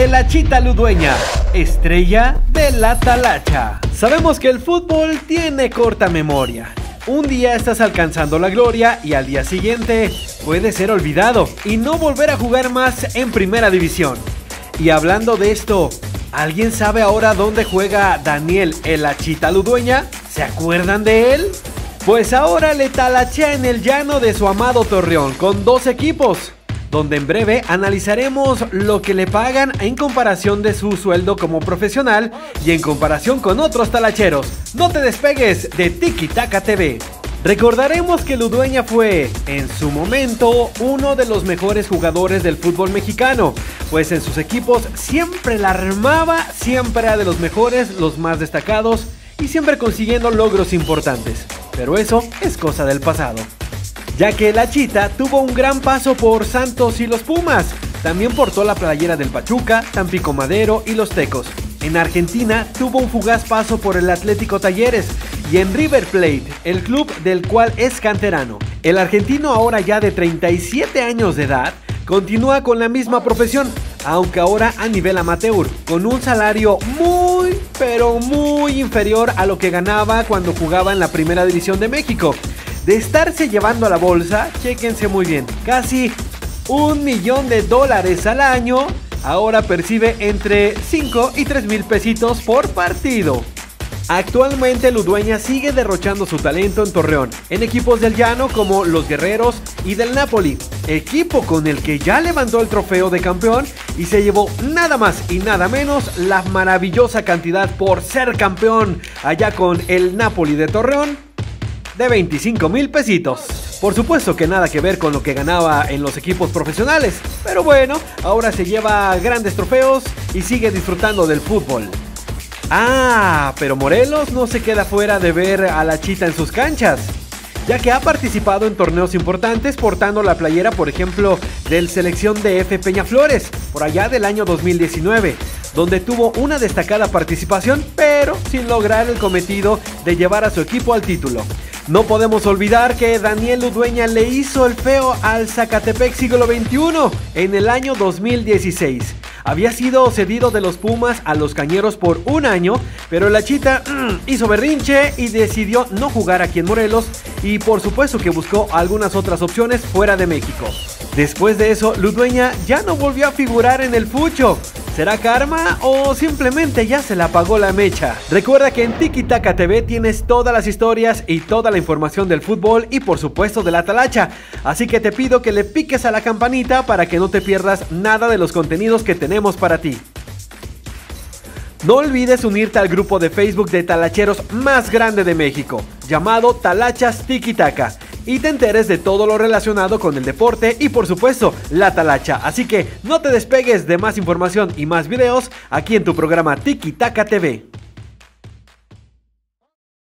el Achita Ludueña, estrella de la talacha. Sabemos que el fútbol tiene corta memoria. Un día estás alcanzando la gloria y al día siguiente puede ser olvidado y no volver a jugar más en primera división. Y hablando de esto, ¿alguien sabe ahora dónde juega Daniel el Achita Ludueña? ¿Se acuerdan de él? Pues ahora le talachea en el llano de su amado Torreón con dos equipos donde en breve analizaremos lo que le pagan en comparación de su sueldo como profesional y en comparación con otros talacheros. No te despegues de Tiki Taka TV. Recordaremos que Ludueña fue, en su momento, uno de los mejores jugadores del fútbol mexicano, pues en sus equipos siempre la armaba, siempre era de los mejores, los más destacados y siempre consiguiendo logros importantes. Pero eso es cosa del pasado ya que la Chita tuvo un gran paso por Santos y los Pumas. También portó la playera del Pachuca, Tampico Madero y los Tecos. En Argentina tuvo un fugaz paso por el Atlético Talleres y en River Plate, el club del cual es canterano. El argentino ahora ya de 37 años de edad continúa con la misma profesión, aunque ahora a nivel amateur, con un salario muy, pero muy inferior a lo que ganaba cuando jugaba en la Primera División de México de estarse llevando a la bolsa, chequense muy bien, casi un millón de dólares al año, ahora percibe entre 5 y 3 mil pesitos por partido. Actualmente Ludueña sigue derrochando su talento en Torreón, en equipos del llano como los Guerreros y del Napoli, equipo con el que ya levantó el trofeo de campeón y se llevó nada más y nada menos la maravillosa cantidad por ser campeón allá con el Napoli de Torreón de 25 mil pesitos. Por supuesto que nada que ver con lo que ganaba en los equipos profesionales, pero bueno, ahora se lleva grandes trofeos y sigue disfrutando del fútbol. Ah, pero Morelos no se queda fuera de ver a la chita en sus canchas, ya que ha participado en torneos importantes portando la playera, por ejemplo, del selección de F Peñaflores, por allá del año 2019, donde tuvo una destacada participación, pero sin lograr el cometido de llevar a su equipo al título. No podemos olvidar que Daniel Udueña le hizo el feo al Zacatepec siglo XXI en el año 2016. Había sido cedido de los Pumas a los Cañeros por un año, pero la chita mm, hizo berrinche y decidió no jugar aquí en Morelos y por supuesto que buscó algunas otras opciones fuera de México. Después de eso, Ludueña ya no volvió a figurar en el fucho. ¿Será karma o simplemente ya se la apagó la mecha? Recuerda que en Tiki Taka TV tienes todas las historias y toda la información del fútbol y por supuesto de la talacha. Así que te pido que le piques a la campanita para que no te pierdas nada de los contenidos que tenemos para ti. No olvides unirte al grupo de Facebook de talacheros más grande de México, llamado Talachas Tiki Taka y te enteres de todo lo relacionado con el deporte y por supuesto la talacha. Así que no te despegues de más información y más videos aquí en tu programa Tiki Taka TV.